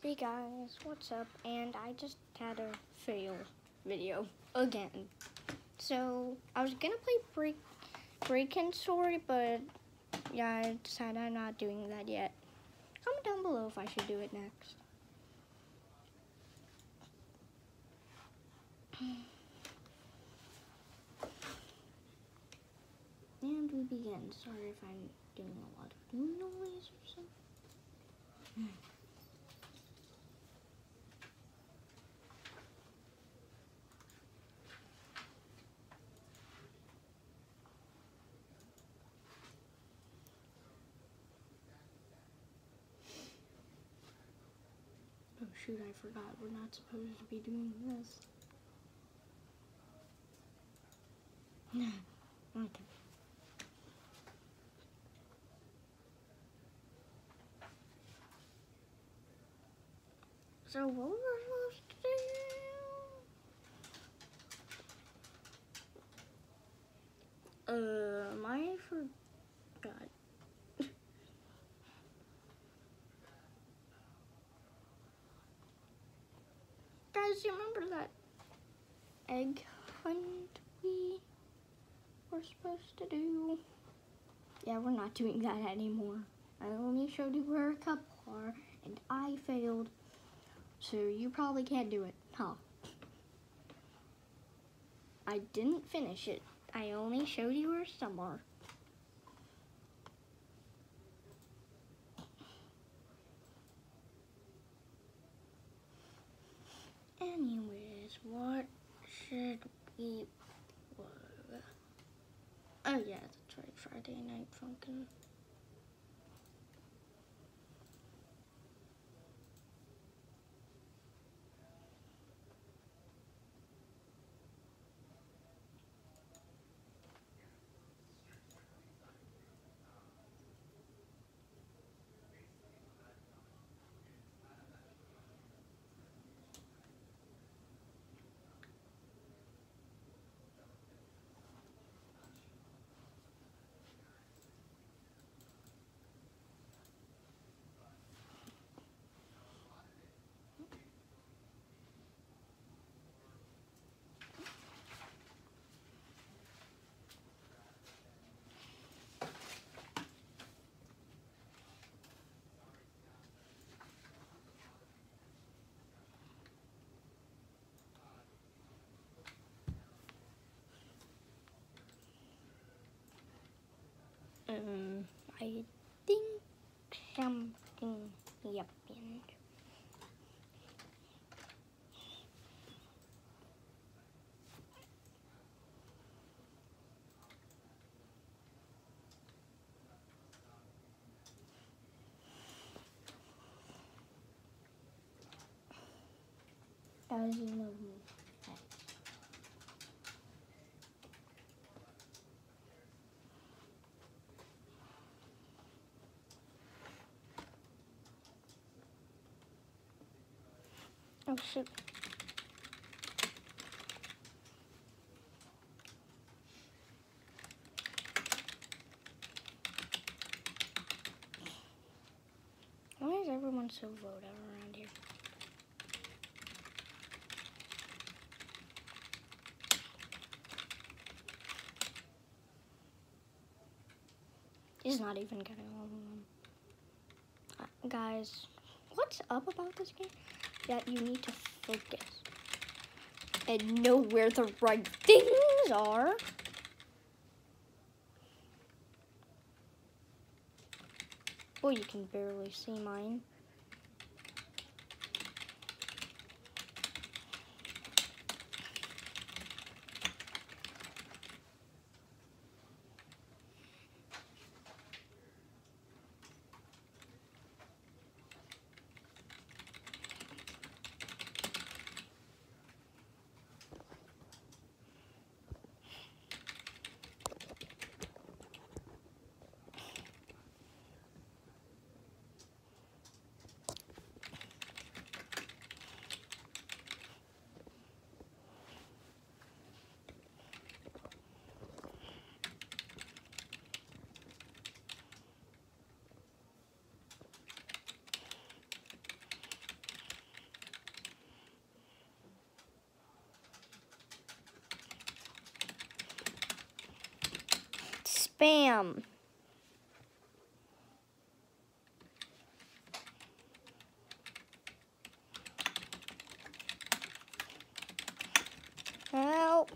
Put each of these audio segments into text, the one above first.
Hey guys, what's up? And I just had a fail video again. So I was gonna play break break-in story, but yeah, I decided I'm not doing that yet. Comment down below if I should do it next. And we begin. Sorry if I'm doing a lot of noise or something. Oh shoot, I forgot. We're not supposed to be doing this. okay. So what were we supposed to do? Um, I forgot. Guys, you remember that egg hunt we were supposed to do? Yeah, we're not doing that anymore. I only showed you where a couple are, and I failed. So you probably can't do it, huh? I didn't finish it. I only showed you where some are. Anyways, what should play? Oh yeah, that's right, Friday Night Funkin'. Um, I think something happened. As you know, shit. Why is everyone so voted around here? He's not even getting them. Uh, guys, what's up about this game? That you need to focus and know where the right things are. Boy, you can barely see mine. Spam. Help.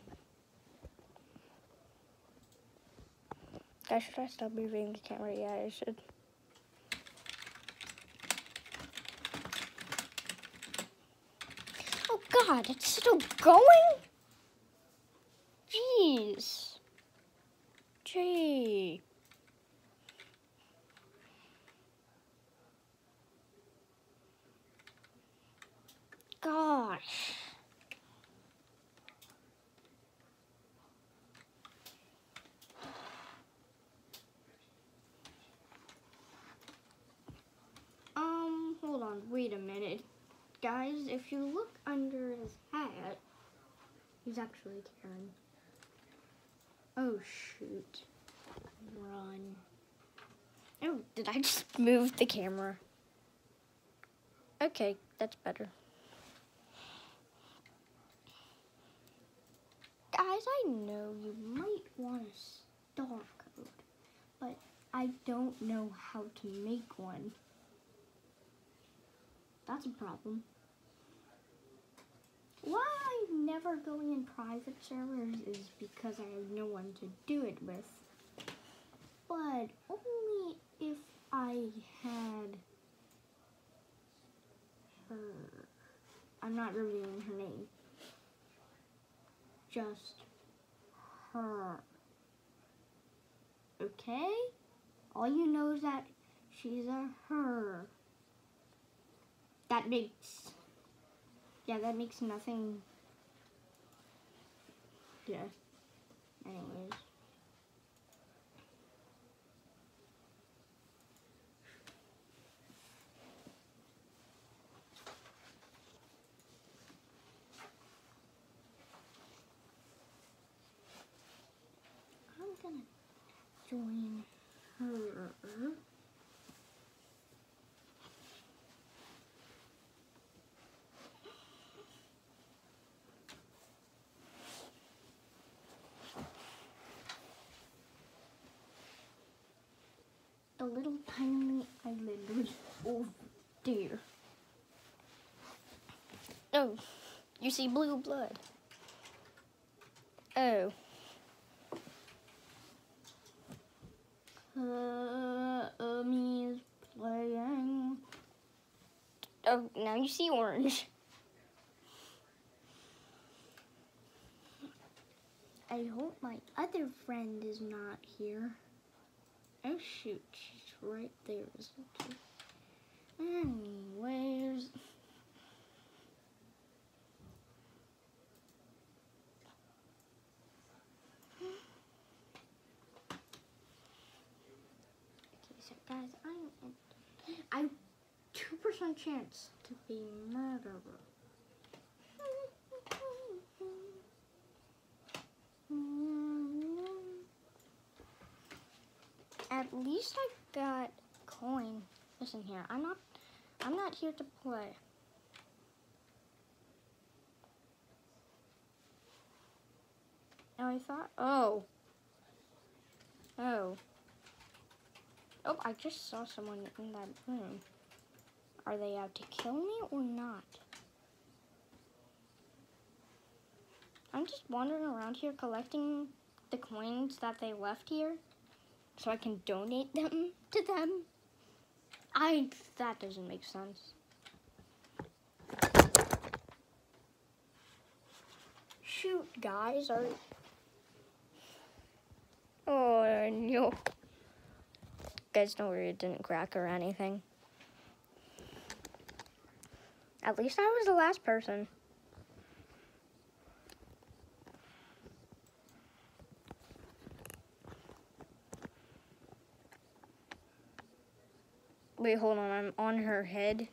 Guys, should I stop moving the camera? Yeah, I should. Oh god, it's still going? Jeez. Gee. Gosh. Um, hold on, wait a minute. Guys, if you look under his hat, he's actually Karen. Oh, shoot. Run. Oh, did I just move the camera? Okay, that's better. Guys, I know you might want a star code, but I don't know how to make one. That's a problem. Why I'm never going in private servers is because I have no one to do it with. But only if I had her. I'm not revealing her name. Just her. Okay? All you know is that she's a her that makes yeah that makes nothing. Yeah. Anyways. I'm gonna join her the little tiny island over there. Oh, you see blue blood. Oh. Uh, is playing. Oh, now you see orange. I hope my other friend is not here. Oh shoot, she's right there, isn't she? Anyways. Okay, so guys, I'm I two percent chance to be murderer. At least I got coin. Listen here, I'm not I'm not here to play. Oh, I thought oh. Oh. Oh, I just saw someone in that room. Are they out to kill me or not? I'm just wandering around here collecting the coins that they left here so I can donate them to them. I that doesn't make sense. Shoot, guys, are Oh no. Guys, don't worry, it didn't crack or anything. At least I was the last person. Wait, hold on. I'm on her head.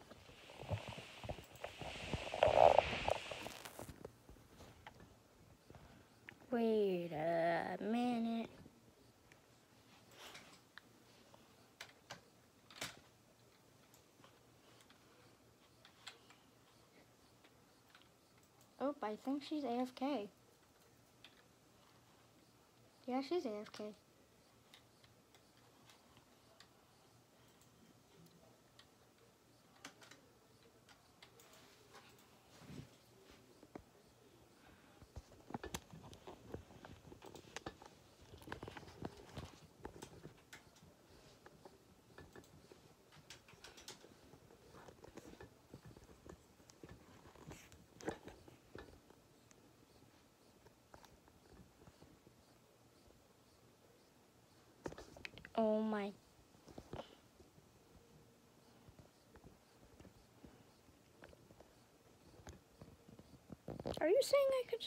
Wait a minute. Oh, I think she's AFK. Yeah, she's AFK. Oh my. Are you saying I could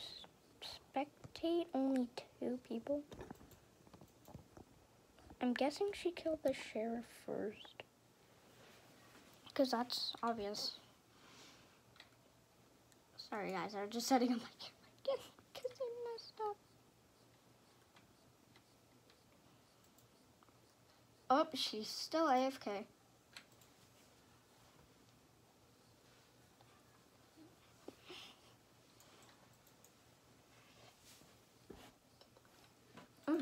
spectate only two people? I'm guessing she killed the sheriff first. Because that's obvious. Sorry guys, I was just setting up my camera again because I messed up. Oh, she's still AFK.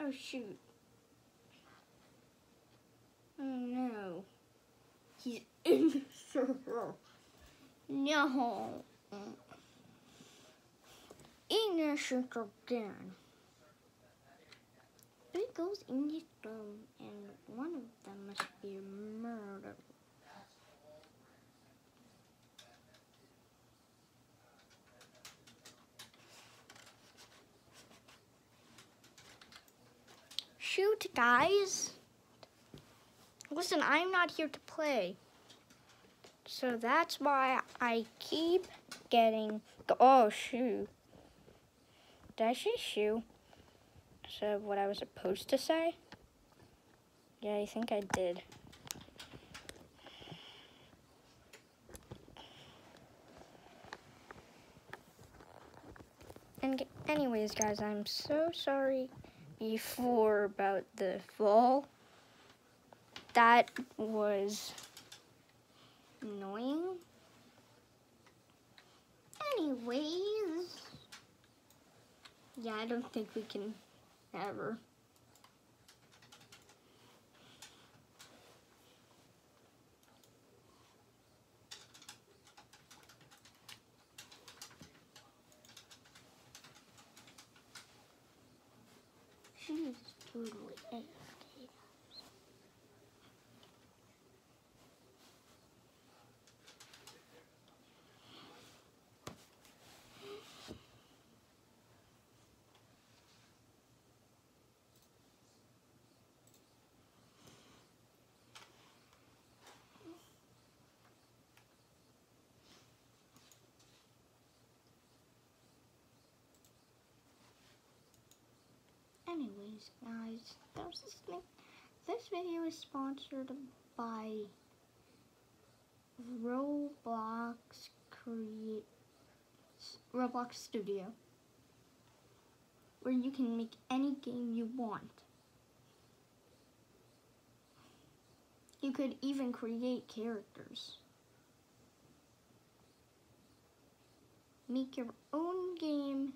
Oh shoot. Oh no. He's in the circle. No. In the circle again. Goes in this room and one of them must be murdered. Shoot, guys. Listen, I'm not here to play. So that's why I keep getting. Oh, shoot. Did I say shoe? So what I was supposed to say? Yeah, I think I did. And anyways, guys, I'm so sorry before about the fall. That was annoying. Anyways, yeah, I don't think we can ever. She's totally AFK. Anyways, guys, there's this thing. This video is sponsored by Roblox Create Roblox Studio, where you can make any game you want. You could even create characters. Make your own game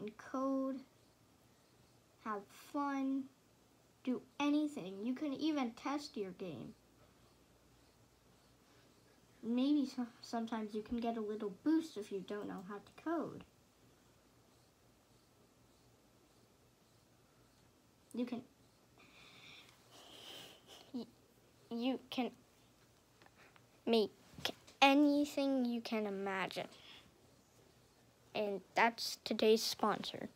and code have fun, do anything. You can even test your game. Maybe so- sometimes you can get a little boost if you don't know how to code. You can you can make anything you can imagine. And that's today's sponsor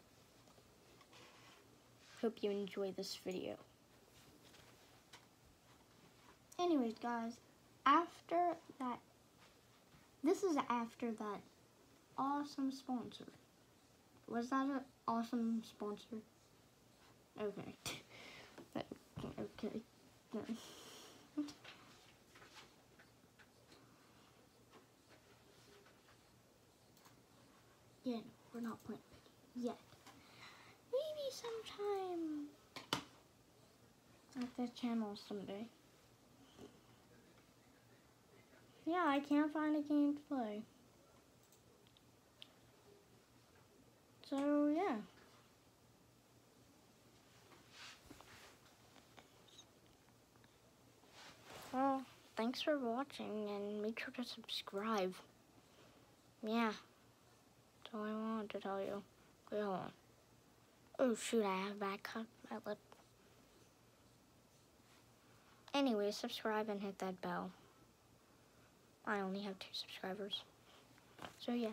hope you enjoy this video. Anyways, guys, after that, this is after that awesome sponsor. Was that an awesome sponsor? Okay. okay. Yeah, no, we're not playing yet sometime at the channel someday. Yeah, I can't find a game to play. So, yeah. Well, thanks for watching and make sure to subscribe. Yeah. That's all I wanted to tell you. Hold on. Oh shoot, I have bad cut my lip. Anyway, subscribe and hit that bell. I only have two subscribers. So yeah.